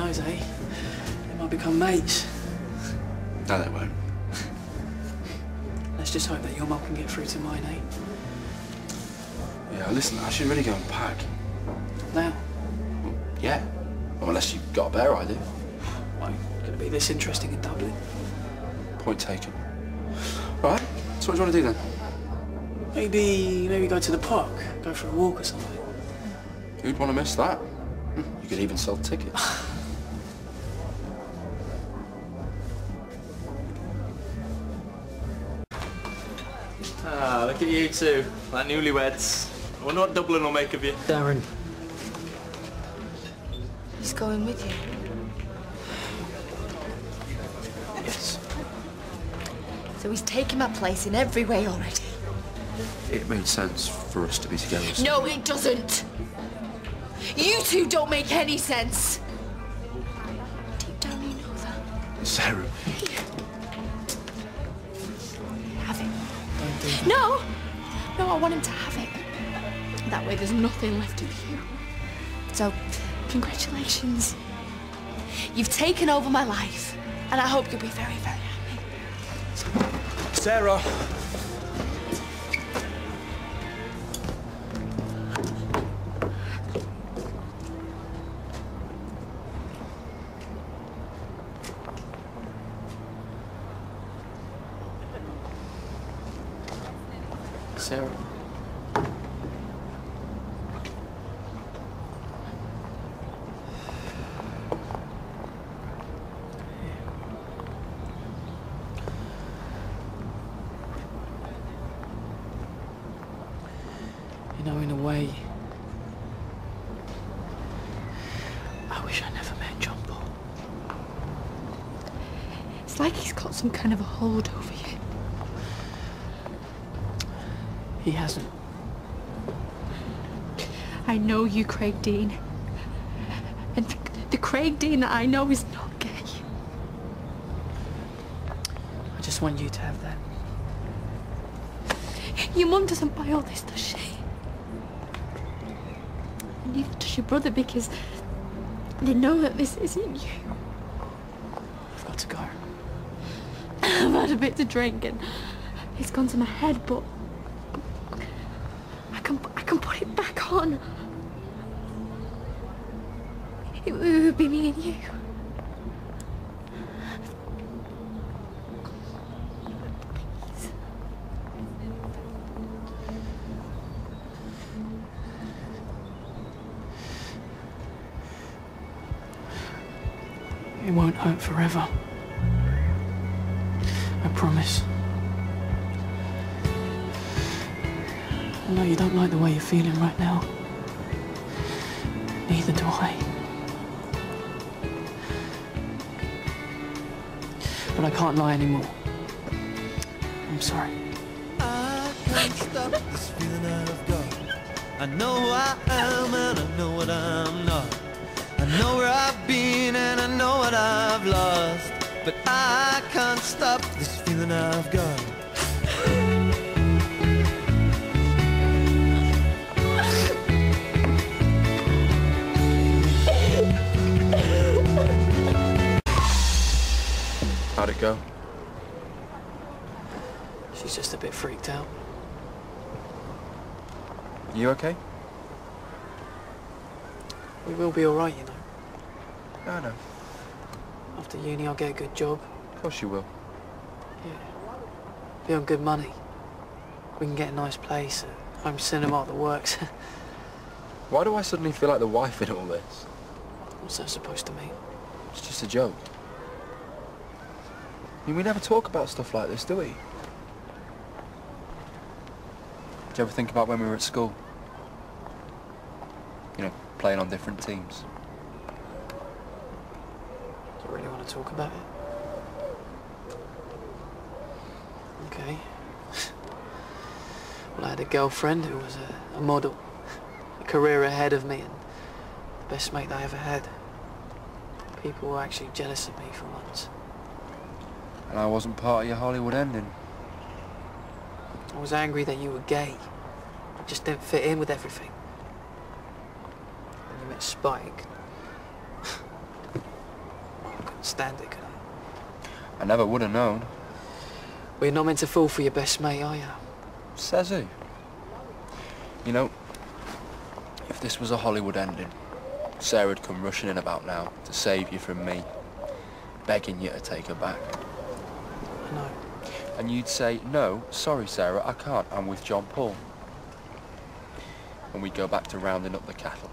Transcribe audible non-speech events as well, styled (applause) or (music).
knows, eh? They might become mates. No, they won't. Let's just hope that your mum can get through to mine, eh? Yeah, listen, I should really go and pack. Now, Well, yeah. Well, unless you've got a better idea. why going to be this interesting in Dublin? Point taken. All right, so what do you want to do then? Maybe, maybe go to the park, go for a walk or something. Who'd want to miss that? Hmm, You could even sell tickets. (laughs) Ah, look at you two, like newlyweds. I wonder what Dublin will make of you. Darren, He's going with you. yes. So he's taken my place in every way already. it made sense for us to be together. so- No, it doesn't. You two don't make any sense. Deep down, you know that. Sarah, No! No, I want him to have it. That way there's nothing left of you. So, congratulations. You've taken over my life, and I hope you'll be very, very happy. Sarah! You know, in a way, I wish I never met John Paul. It's like he's got some kind of a hold over you. He hasn't. I know you, Craig Dean. And the, the Craig Dean that I know is not gay. I just want you to have that. Your mum doesn't buy all this, does she? Neither does your brother because they know that this isn't you. I've got to go. (clears throat) I've had a bit to drink and it's gone to my head, but Can put it back on. It would be me and you. Please. It won't hurt forever. I promise. I know you don't like the way you're feeling right now. Neither do I. But I can't lie anymore. I'm sorry. I can't stop this feeling I've got. I know I am and I know what I'm not. I know where I've been and I know what I've lost. But I can't stop this feeling I've got. How'd it go? She's just a bit freaked out. You okay? We will be alright, you know. I know. After uni, I'll get a good job. Of course you will. Yeah. Be on good money. We can get a nice place, a home cinema, the works. (laughs) Why do I suddenly feel like the wife in all this? What's that supposed to mean? It's just a joke. We never talk about stuff like this, do we? Do you ever think about when we were at school? You know, playing on different teams. Do you really want to talk about it? Okay. (laughs) well, I had a girlfriend who was a, a model. A career ahead of me and the best mate I ever had. People were actually jealous of me for months. And I wasn't part of your Hollywood ending. I was angry that you were gay. I just didn't fit in with everything. And you met Spike. I (sighs) couldn't stand it, could I? I never would have known. Well, you're not meant to fall for your best mate, are you? Says who? You know, if this was a Hollywood ending, Sarah'd come rushing in about now to save you from me, begging you to take her back. Know. And you'd say, no, sorry Sarah, I can't, I'm with John Paul. And we'd go back to rounding up the cattle.